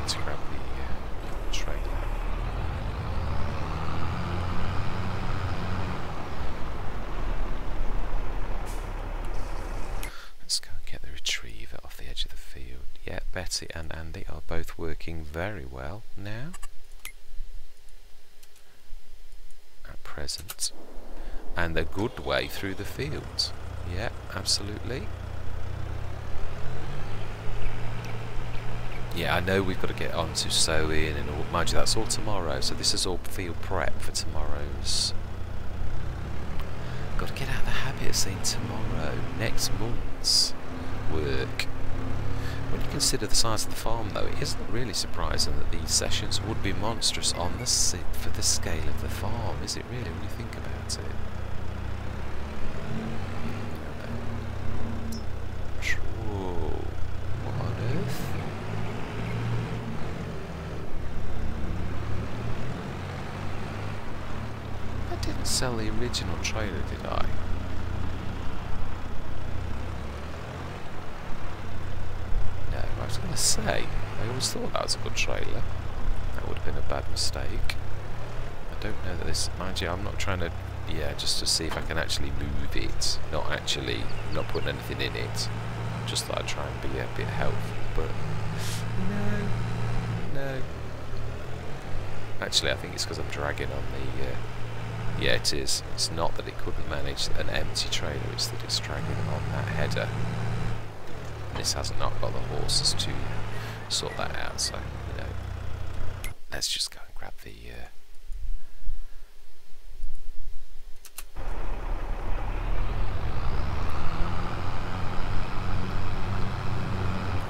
Let's grab the uh, trailer. Let's go and get the retriever off the edge of the field. Yeah, Betty and Andy are both working very well now. At present and a good way through the fields. Yeah, absolutely. Yeah, I know we've got to get on to sowing and all. Mind you, that's all tomorrow, so this is all field prep for tomorrow's. Got to get out of the habit of saying tomorrow, next month's work. When you consider the size of the farm, though, it isn't really surprising that these sessions would be monstrous on the for the scale of the farm, is it really, when you think about it? sell the original trailer, did I? No, I was going to say, I always thought that was a good trailer. That would have been a bad mistake. I don't know that this, mind you, I'm not trying to, yeah, just to see if I can actually move it, not actually, not putting anything in it. Just thought I'd try and be a bit helpful, but no, no. Actually, I think it's because I'm dragging on the uh, yeah, it is. It's not that it couldn't manage an empty trailer, it's that it's dragging on that header. This hasn't not got the horses to sort that out, so, you know, let's just go and grab the... Uh,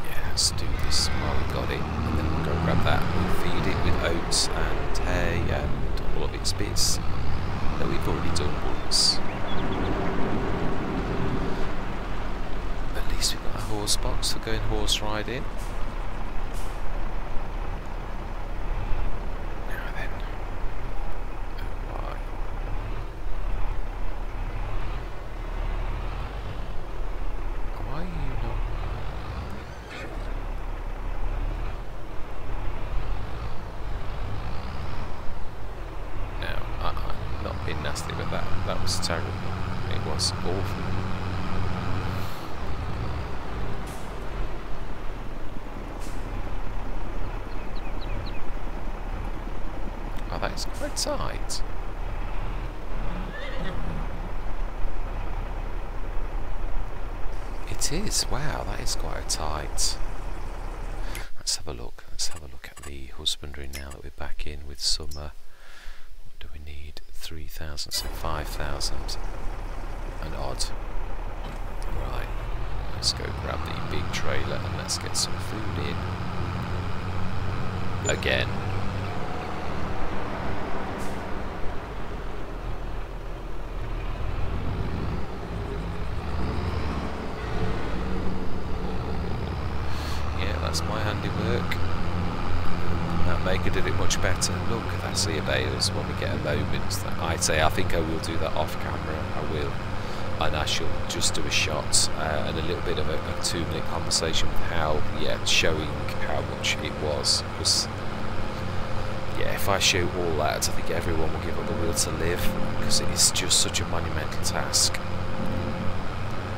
yeah, let's do this while we got it, and then we'll go grab that. We'll feed it with oats and hay and all of its bits that we've already done once. At least we've got a horse box for going horse riding. was terrible. It was awful. Oh, It is. Wow, that is quite a tight. Let's have a look. Let's have a look at the husbandry now that we're back in with summer. What do we need? 3,000, so 5,000 and odd. Right, let's go grab the big trailer and let's get some food in. Again. Yeah, that's my handiwork. That maker did it much better. Sea of bales when we get a moment. That I'd say I think I will do that off camera. I will. And I shall just do a shot uh, and a little bit of a, a two minute conversation with how, yeah, showing how much it was. Because, yeah, if I show all that, I think everyone will give up the will to live. Because it is just such a monumental task.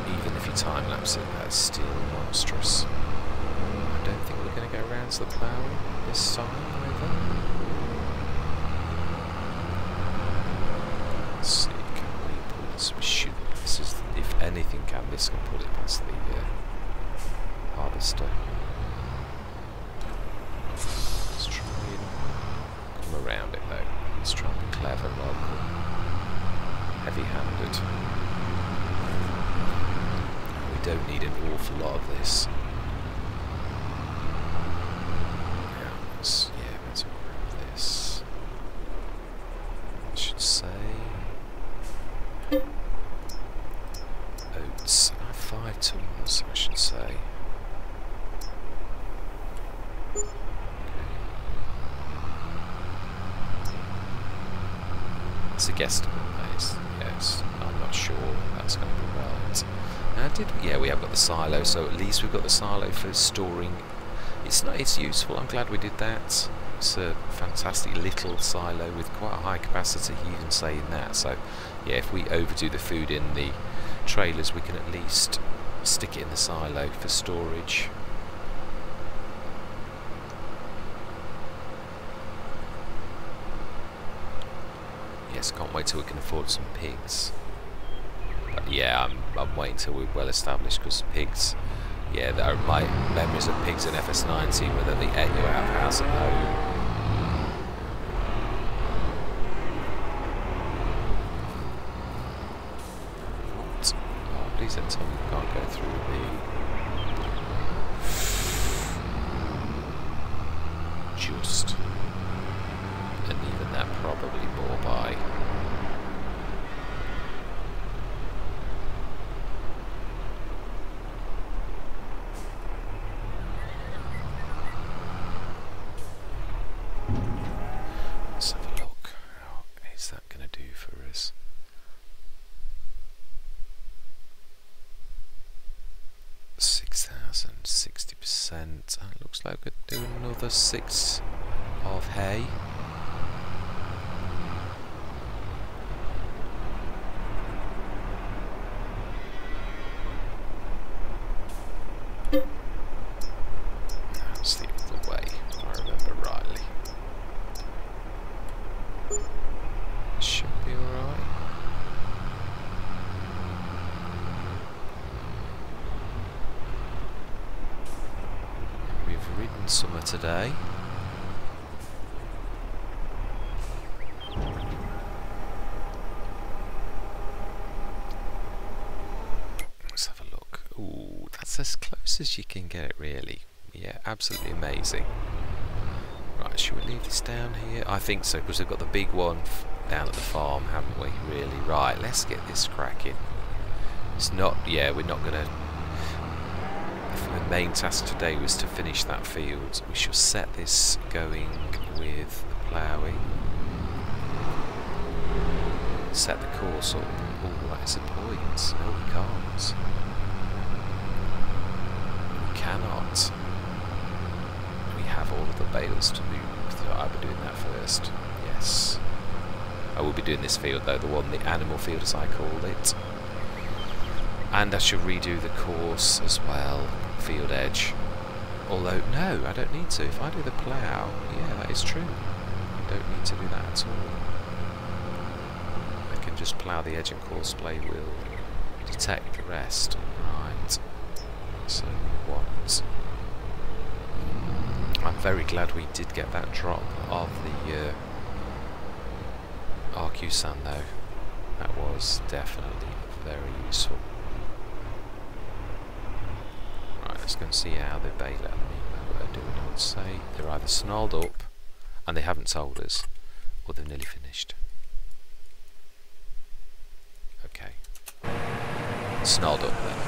Even if you time lapse it, that's still monstrous. I don't think we're going to go around to the ploughing this time either. Let's see, can we pull this? We should. This is, if anything can, this can pull it past the uh, harvester. Let's try and come around it though. Let's try and be clever rather than heavy-handed. We don't need an awful lot of this. Yeah, let's, yeah, let's grab this. I should say oats. I have five tons, I should say. It's a guesstimate, mate. Yes, I'm not sure that's going to be right. Now, did we, yeah, we have got the silo, so at least we've got the silo for storing. It's not. It's useful. I'm glad we did that. It's a fantastic little silo with quite a high capacity, even saying that. So, yeah, if we overdo the food in the trailers, we can at least stick it in the silo for storage. Yes, can't wait till we can afford some pigs. But yeah, I'm, I'm waiting till we're well established because pigs, yeah, are my memories of pigs in FS19 whether they ate you out of house and home. What? Oh, please don't tell me we can't go through the... Just. And even that probably more by. Let's have a look. How is that going to do for us? Six thousand, sixty percent. And looks like we could do another of hay. That's the other way, if I remember rightly. Should be alright. We've ridden summer today. Let's have a look. Ooh, that's as as you can get it, really. Yeah, absolutely amazing. Right, should we leave this down here? I think so, because we've got the big one down at the farm, haven't we? Really? Right, let's get this cracking. It's not, yeah, we're not going to... The main task today was to finish that field. We shall set this going with the ploughing. Set the course up. Oh, that is a point. No, we can't. Cannot. We have all of the bales to move. So I'll be doing that first. Yes. I will be doing this field though, the one, the animal field as I called it. And I shall redo the course as well, field edge. Although, no, I don't need to. If I do the plough, yeah, that is true. I don't need to do that at all. I can just plough the edge and courseplay will detect the rest. So we want... I'm very glad we did get that drop of the uh, Arcusin though. That was definitely very useful. Right, let's go and see how the baler and the are doing. I would say they're either snarled up and they haven't told us, or they've nearly finished. Okay. Snarled up then.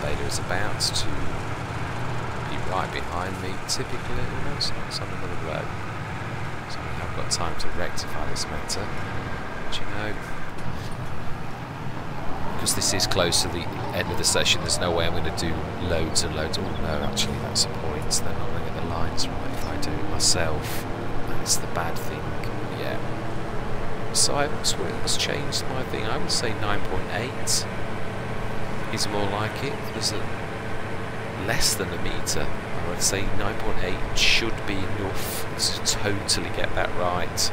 The is about to be right behind me, typically, almost, it's on another row. So I have got time to rectify this matter. But you know, because this is close to the end of the session, there's no way I'm going to do loads and loads. Oh no, actually that's a point. They're not going to get the lines right if I do it myself. That's the bad thing. Yeah. Cyberswings changed my thing. I would say 9.8 is more like it. There's a less than a metre. I would say 9.8 should be enough to totally get that right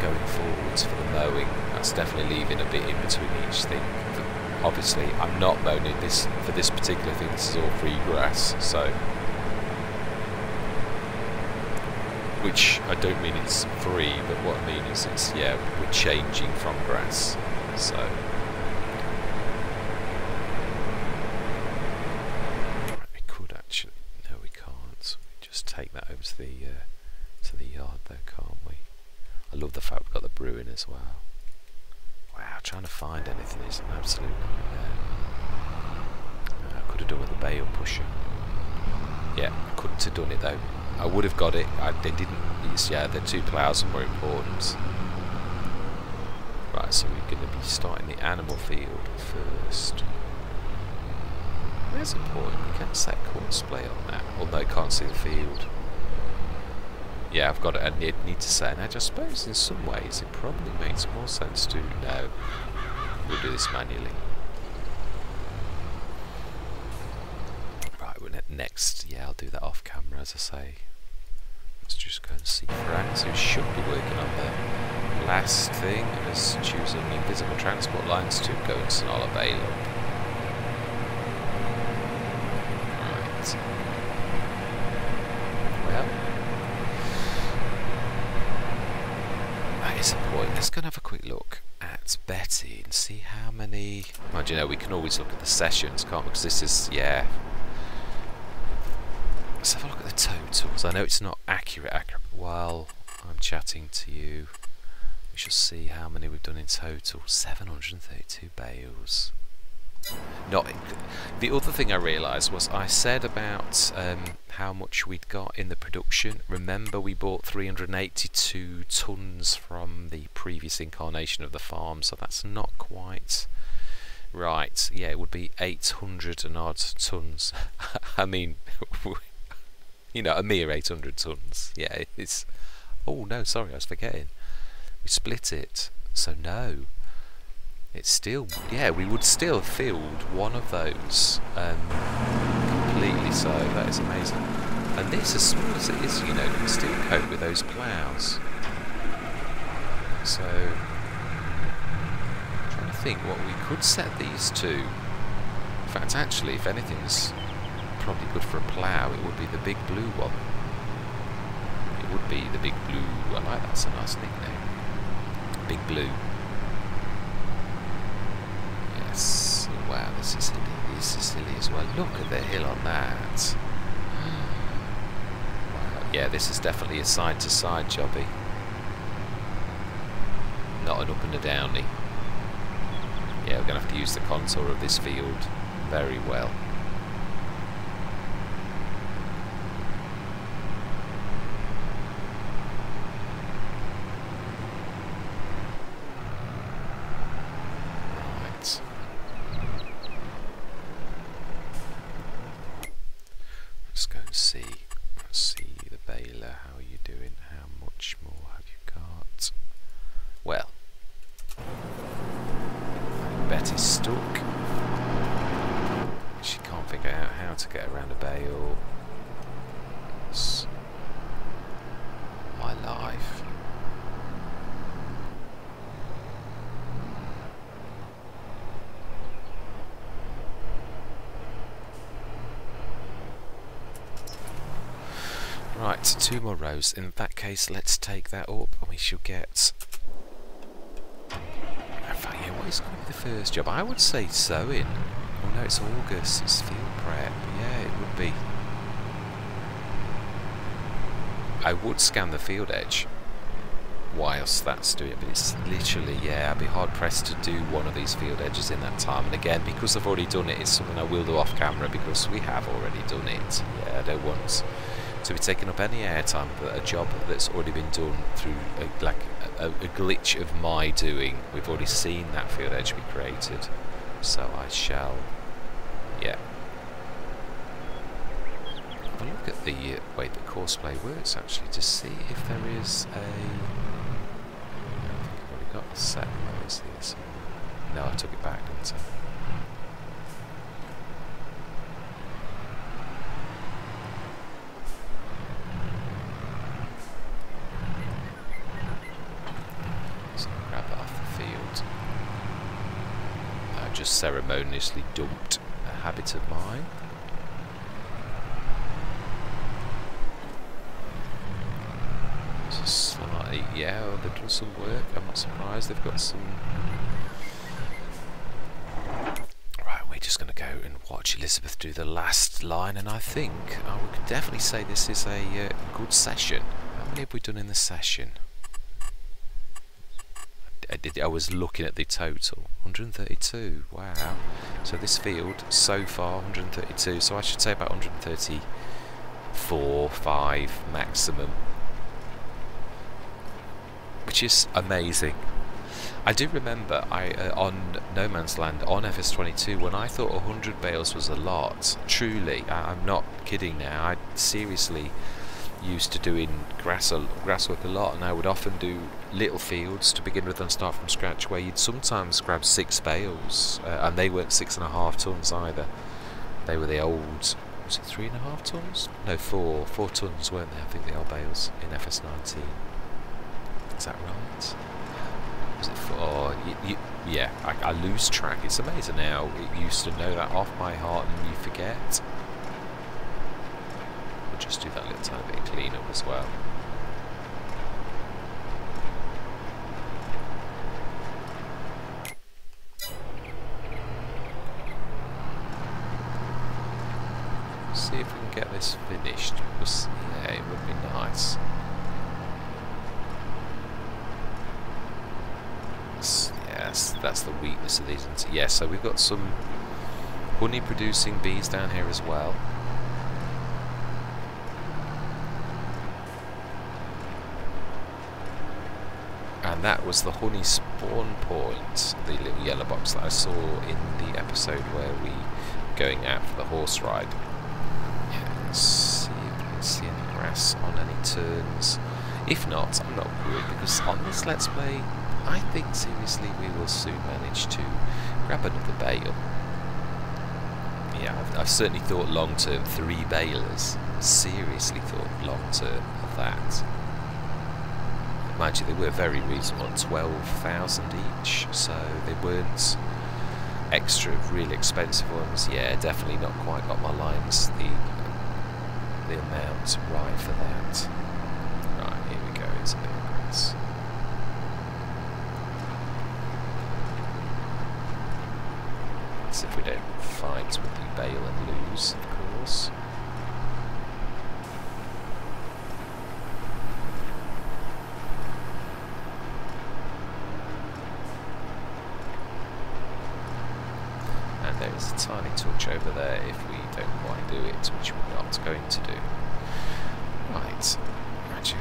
going forwards for the mowing that's definitely leaving a bit in between each thing. Obviously, I'm not mowing this for this particular thing. This is all free grass, so which I don't mean it's free, but what I mean is it's yeah we're changing from grass, so. We could actually no, we can't. We just take that over to the uh, to the yard there, can't we? I love the fact we've got the brewing as well. Wow, trying to find anything is an absolute nightmare. Uh, I could have done with the bale pusher. Yeah, I couldn't have done it though. I would have got it. I, they didn't. It's, yeah, the two ploughs are more important. Right, so we're going to be starting the animal field first. There's a point. We can set courseplay on that, although I can't see the field. Yeah, I've got it. I need, need to say, and I just suppose in some ways it probably makes more sense to no. We'll do this manually. Right, we're next. Yeah, I'll do that off camera, as I say. Let's just go and see Franz, who should be working on the last thing, and is choosing invisible transport lines to go and Snarl Balaam. Go and have a quick look at Betty and see how many... Mind you know, we can always look at the sessions, can't we? Because this is, yeah... Let's have a look at the totals. I know it's not accurate, accurate, but while I'm chatting to you, we shall see how many we've done in total. 732 bales. Not the other thing I realised was I said about um, how much we'd got in the production. Remember, we bought 382 tons from the previous incarnation of the farm, so that's not quite right. Yeah, it would be 800 and odd tons. I mean, you know, a mere 800 tons. Yeah, it's. Oh no, sorry, I was forgetting. We split it, so no. It's still, yeah, we would still field one of those um, completely so. That is amazing. And this, as small as it is, you know, can still cope with those ploughs. So, I'm trying to think what we could set these to. In fact, actually, if anything's probably good for a plough, it would be the big blue one. It would be the big blue. I like that's a nice nickname. Big blue. Yes. Is silly as well. Look at the hill on that. Wow. Yeah, this is definitely a side-to-side -side jobby. Not an up and a downy. Yeah, we're going to have to use the contour of this field very well. see. Let's see the baler. How are you doing? How much more have you got? Betty's stuck. She can't figure out how to get around a bale. It's my life. Right, rows. In that case, let's take that up and we shall get... In fact, yeah, what is going to be the first job? I would say sowing. Oh no, it's August, it's field prep. Yeah, it would be. I would scan the field edge whilst that's doing it, but it's literally, yeah, I'd be hard pressed to do one of these field edges in that time. And again, because I've already done it, it's something I will do off camera because we have already done it. Yeah, I don't want to be taking up any airtime for a job that's already been done through a, like a, a, glitch of my doing. We've already seen that field edge be created, so I shall, yeah. Have a look at the uh, way the courseplay works actually to see if there is a. I think I've already got a set. Where is this? No, I took it back, didn't I? Ceremoniously dumped a habit of mine. Slightly, yeah, well, they've done some work. I'm not surprised. They've got some. Right, we're just going to go and watch Elizabeth do the last line, and I think I would definitely say this is a uh, good session. How many have we done in the session? I. I was looking at the total. 132. Wow. So this field so far 132. So I should say about 134, five maximum, which is amazing. I do remember I uh, on No Man's Land on FS22 when I thought 100 bales was a lot. Truly, I, I'm not kidding now. I seriously used to doing grass, grass work a lot and I would often do little fields to begin with and start from scratch where you'd sometimes grab six bales uh, and they weren't six and a half tons either they were the old was it three and a half tons? no four four tons weren't they I think the old bales in FS19 is that right? was it four? You, you, yeah I, I lose track it's amazing now it used to know that off my heart and you forget just do that little tiny bit of cleanup as well. See if we can get this finished, because yeah, it would be nice. Yes, that's the weakness of these. Yes, yeah, so we've got some honey producing bees down here as well. and that was the honey spawn point, the little yellow box that I saw in the episode where we going out for the horse ride. Yeah, see if we can see any grass on any turns. If not, I'm not worried because on this Let's Play, I think seriously we will soon manage to grab another baler. Yeah, I've, I've certainly thought long term three balers. Seriously thought long term of that. Mind they were very reasonable, 12,000 each, so they weren't extra, really expensive ones. Yeah, definitely not quite got my lines, the, the amount right for that. Right, here we go, it's a bit of grass. Let's see if we don't fight with the bale and lose, of course. tiny touch over there if we don't quite do it, which we're not going to do. Right, imagine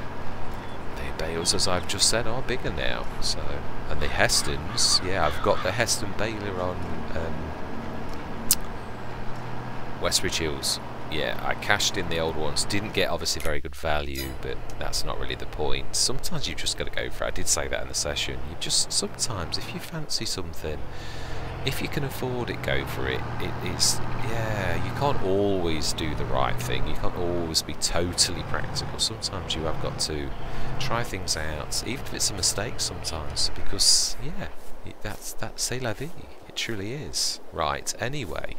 the as I've just said, are bigger now. So, and the Hesstons, yeah, I've got the Hesston baler on um, Westridge Hills. Yeah, I cashed in the old ones. Didn't get obviously very good value, but that's not really the point. Sometimes you've just got to go for it. I did say that in the session. You just sometimes, if you fancy something if you can afford it, go for it. it. It's yeah, you can't always do the right thing. You can't always be totally practical. Sometimes you have got to try things out, even if it's a mistake. Sometimes because yeah, that's that's c'est la vie. It truly is. Right. Anyway.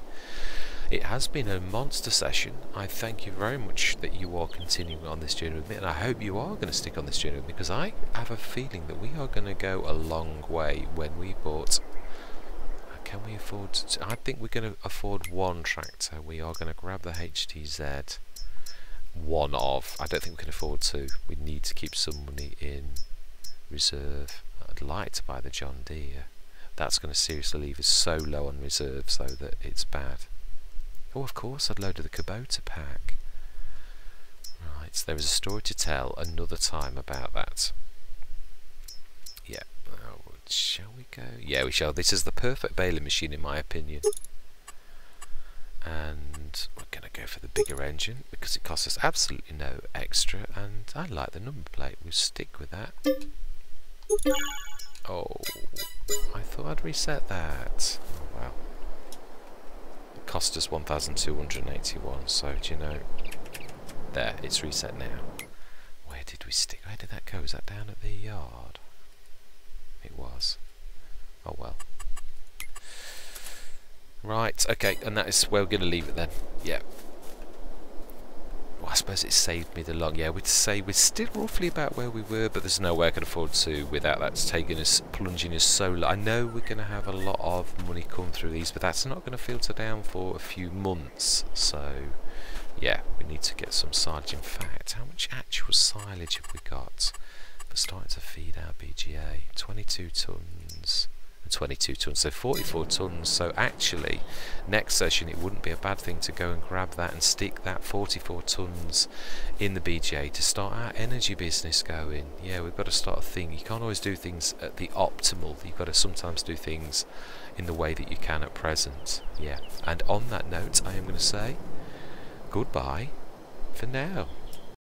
It has been a monster session. I thank you very much that you are continuing on this journey with me, and I hope you are going to stick on this journey with me because I have a feeling that we are going to go a long way when we bought can we afford to, I think we're going to afford one tractor. We are going to grab the HTZ. One of. I don't think we can afford two. We need to keep some money in reserve. I'd like to buy the John Deere. That's going to seriously leave us so low on reserves though that it's bad. Oh, of course, I'd loaded the Kubota pack. Right, there is a story to tell another time about that. Yeah, Shall we go? Yeah, we shall. This is the perfect baling machine in my opinion. And we're going to go for the bigger engine because it costs us absolutely no extra and I like the number plate. We'll stick with that. Oh, I thought I'd reset that. Oh. It cost us 1,281, so do you know? There, it's reset now. Where did we stick? Where did that go? Was that down at the yard? Was. Oh well. Right, okay, and that is where we're going to leave it then. Yeah. Well, I suppose it saved me the long. Yeah, we'd say we're still roughly about where we were, but there's no way I can afford to without that taking us, plunging us so low. I know we're going to have a lot of money come through these, but that's not going to filter down for a few months. So, yeah, we need to get some silage. In fact, how much actual silage have we got? Starting to feed our BGA. 22 tons and 22 tons, so 44 tons. So actually, next session it wouldn't be a bad thing to go and grab that and stick that 44 tons in the BGA to start our energy business going. Yeah, we've got to start a thing. You can't always do things at the optimal. You've got to sometimes do things in the way that you can at present. Yeah. And on that note, I am going to say goodbye for now.